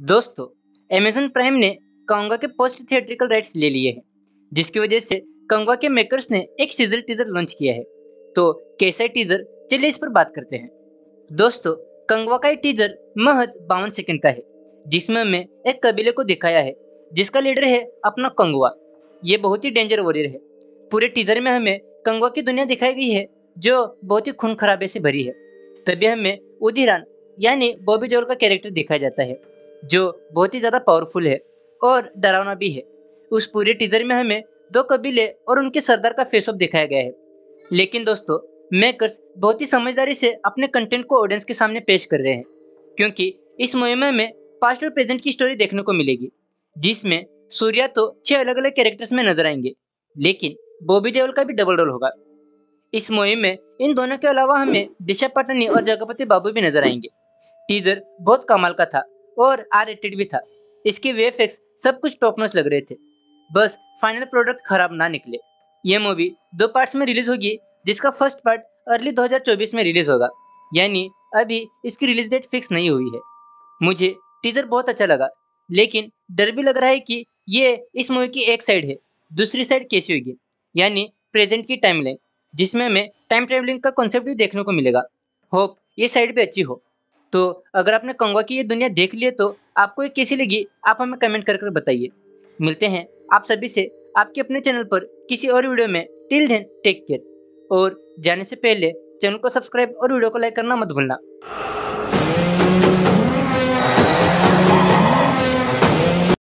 दोस्तों Amazon prime ने कंगा के पोस्ट थिएट्रिकल राइट्स ले लिए हैं, जिसकी वजह से कंगा के मेकर्स ने एक सीजर टीजर लॉन्च किया है। तो कैसा टीजर चलिए इस पर बात करते हैं। दोस्तों, कंगवा का टीजर महज बावन सेकंड का है, जिसमें हमें एक कबीले को दिखाया है, जिसका लीडर है अपना कंगवा। ये बहुत ही डेंजर वॉरियर है। पूरे टीजर में हमें कंगवा की दुनिया दिखाई गई है, जो बहुत ही खून खराबे से भरी है। तभी हमें उदिरान, यानी बॉबी जोल का कैरेक्टर दिखाया जाता है। जो बहुत ही ज़्यादा पावरफुल है और डरावना भी है। उस पूरे टीजर में हमें दो कबीले और उनके सरदार का फेस ऑफ़ दिखाया गया है। लेकिन दोस्तों मेकर्स बहुत ही समझदारी से अपने कंटेंट को ऑडियंस के सामने पेश कर रहे हैं, क्योंकि इस मुहिम में पास्ट और प्रेजेंट की स्टोरी देखने को मिलेगी, जिसमें सूर्या तो छह अलग अलग कैरेक्टर्स में नज़र आएँगे, लेकिन बॉबी देओल का भी डबल रोल होगा। इस मुहिम में इन दोनों के अलावा हमें दिशा पटनी और जगपति बाबू भी नज़र आएँगे। टीजर बहुत कमाल का था और आर रेटेड भी था। इसके वेफेक्स सब कुछ टॉप नॉच लग रहे थे। बस फाइनल प्रोडक्ट खराब ना निकले। ये मूवी दो पार्ट्स में रिलीज़ होगी, जिसका फ़र्स्ट पार्ट अर्ली 2024 में रिलीज़ होगा। यानी अभी इसकी रिलीज़ डेट फिक्स नहीं हुई है। मुझे टीजर बहुत अच्छा लगा, लेकिन डर भी लग रहा है कि ये इस मूवी की एक साइड है, दूसरी साइड कैसी होगी? यानी प्रेजेंट की टाइमलाइन जिसमें हमें टाइम ट्रेवलिंग का कॉन्सेप्ट भी देखने को मिलेगा। होप ये साइड भी अच्छी हो। तो अगर आपने कंगवा की ये दुनिया देख लिए तो आपको ये कैसी लगी? आप हमें कमेंट कर कर बताइए। मिलते हैं आप सभी से आपके अपने चैनल पर किसी और वीडियो में। टिल देन टेक केयर और जाने से पहले चैनल को सब्सक्राइब और वीडियो को लाइक करना मत भूलना।